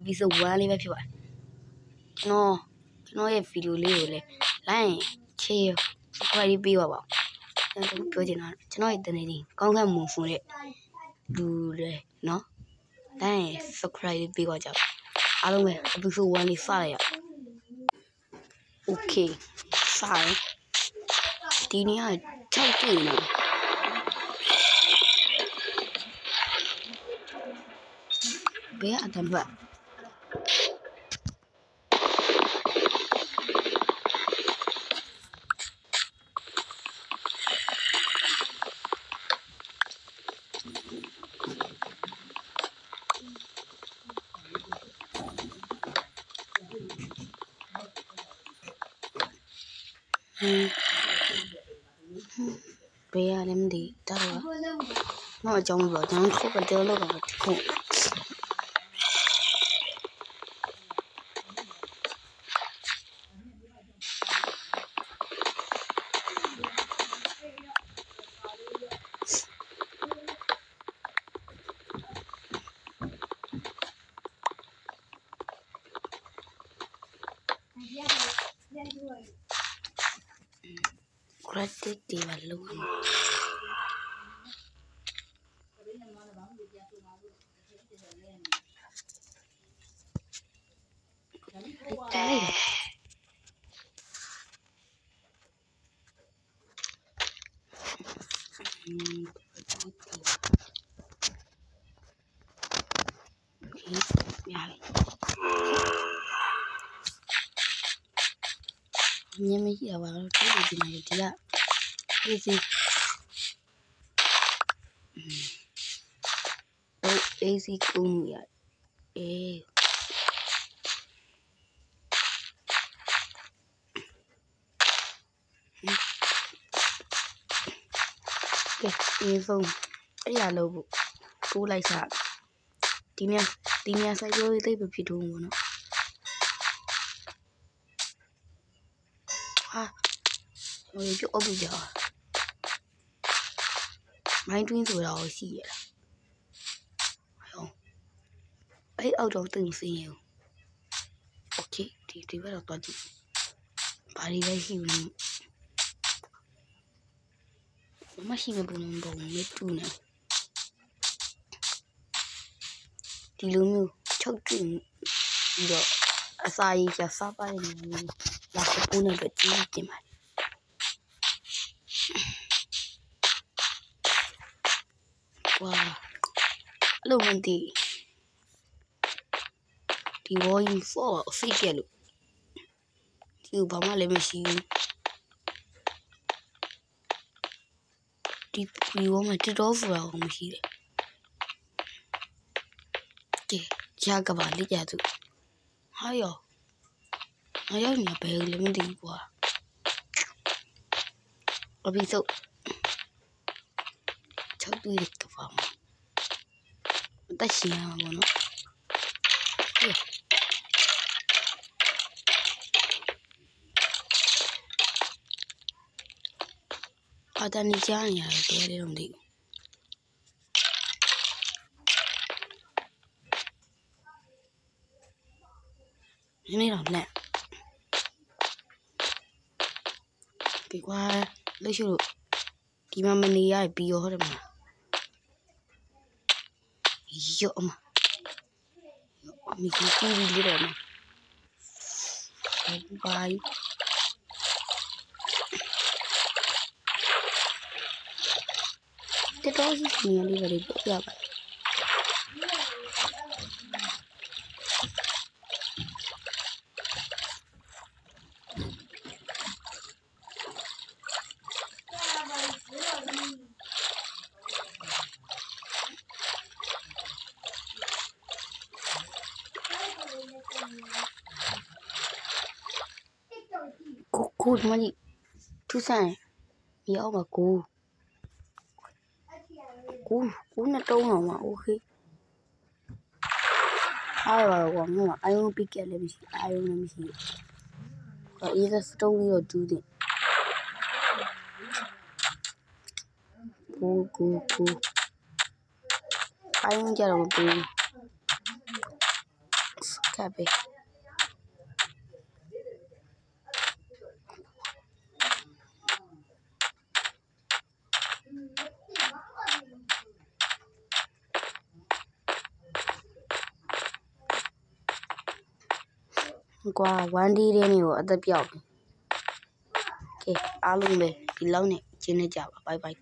episode 1လေးပဲဖြစ်ပါတယ်ကျွန်တော်ကျွန်တော်ရဲ့ဗီဒီယိုလေးကိုလည်း like share subscribe လေးပေးပါပါကျွန်တော်ပြောချင်တာကျွန်တော်ရဲ့တနေ့လေးကောင်းကင်မွန်ဖုန်းတဲ့လူတွေနော် like subscribe လေးပေးပါကြပါအားလုံးပဲ episode 1လေးစရရအောင် okay စရဒီနေ့က6ကြည့်နေဘယ်အတမ်းပါဘ ယ်ရလဲမသိတာတော့တော့အကြောင်းပြောကျွန်တော်ခုကတည်းကလောက်တော့ခု Cruelty Diva nyamiki awalo to ejinayotila ezi o ezi kumuya ee e. Vùng ấy là lầu bu lại sạc tí nha tí nha sai chơi tới bị phi đường của nó လိုက်စားဒီမြန်ဒီမြန်ဆိုင်ရိုးသိပ်ပဲဖြစ်တော့ဘောနော်ဟာဟိုကျအုပ်ကြမိုင်းတွင်းဆိုတာကိုရှိရလားဟောအဲ့အောက်တော့တင်စင်းရโอเคဒီဒီဘက်တော့တွားကြည့်ဘာတွေလဲရှိဘူးမရှိမပုံပုံမတူနေဒီလိုမျိုးချုပ်ကြည့်ပြီးတော့အစာရည်ချစားပါနေတယ် လာစပူးနဲ့ကြည့်ကြည့်ပါဝါအဲ့လိုမသိဒီဝိုင်းဖော်ဖိတ်ရလို့ဒီဘာမှလည်းမရှိဘူးဒီဒီဝိုင်းမှာတတော်ဖူတာကိုမရှိတယ်ကဲကြာကပါလိကြသူဟာယောငါရော 하얀이나 배울려면데 이거야. 어디서 저도 이렇게 봐. 다시 하거나. 바다는지 아니야. 이렇게 내려오면 이거. 힘이 없네. 그리고 레시로 디마만이 아이 비어 하려면 이거 엄마 이거 엄마 이거 빌리러 엄마 바이바이 Cái đó thì mình đi vào đi bước ra vậy 굿모닝 투살 gió mà cù cú cú nó trâu mà mà, ok. Ai vào còn mà, ai không biết kia làm gì ai không làm gì và ý là trâu đi rồi, chú đi cú cú cú ai không chơi đâu cú cà phê. ကိုကိုကိုအိုင်ယုံကြတော့မပေးဘူးကပ်ပေးကွာ 1 D တဲ့နေကိုအသက်ပြောက်ပြီကဲအားလုံးပဲဒီလောက်နဲ့ကျင်းနေကြပါဘိုင်ဘိုင်